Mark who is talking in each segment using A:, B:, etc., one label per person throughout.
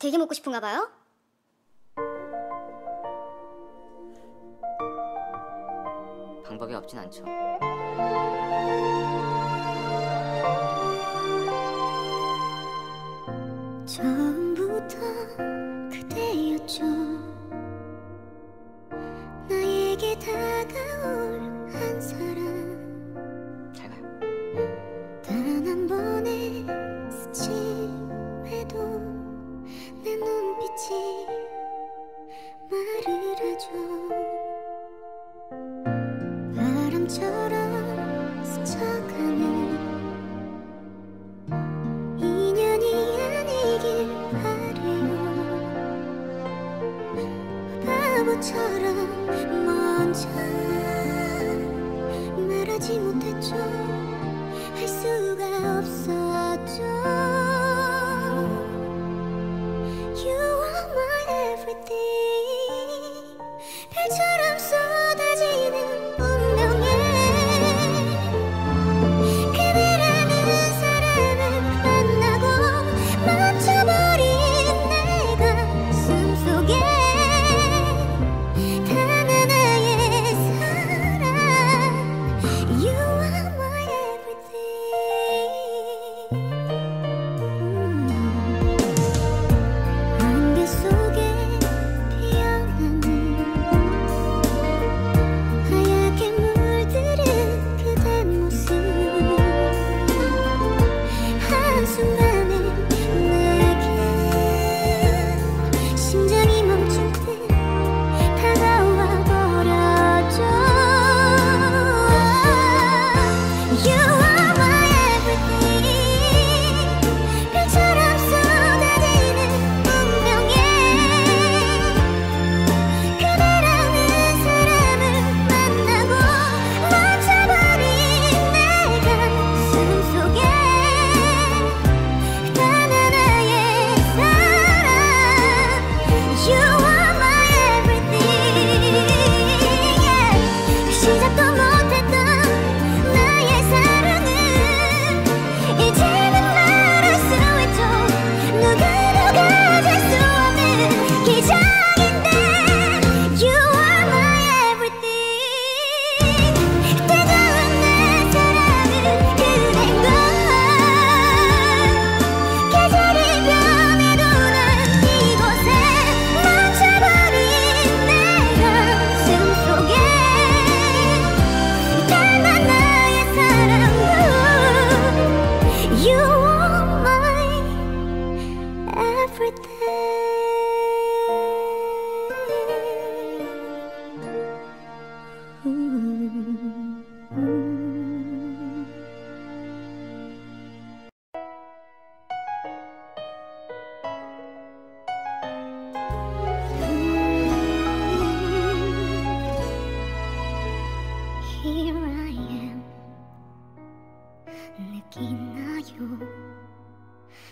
A: 되게 먹고 싶은가 봐요?
B: 방법이 없진 않죠.
C: 바보처럼 먼저 말하지 못했죠. 할 수가 없었죠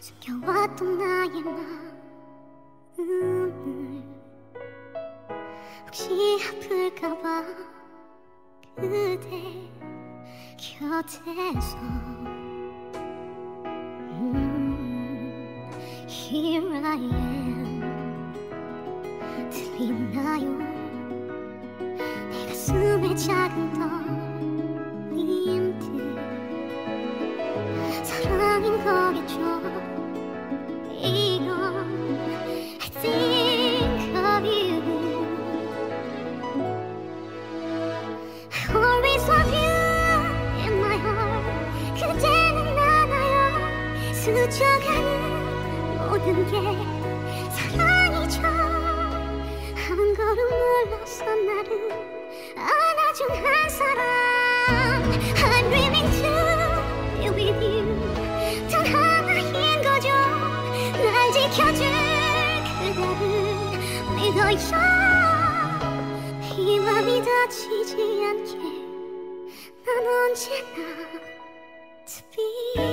C: 지켜왔던 나의 마음을 혹시 아플까봐 그대 곁에서. 음, Here I am 들리나요? 내 가슴에 작은 더 늦어가는 모든 게 사랑이죠 한 걸음 멀러서 나를 안아준 한 사람. I'm dreaming to be with you 단 하나인 거죠. 날 지켜줄 그대를 믿어요 이 맘이 다치지 않게 난 언제나 to be